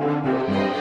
Música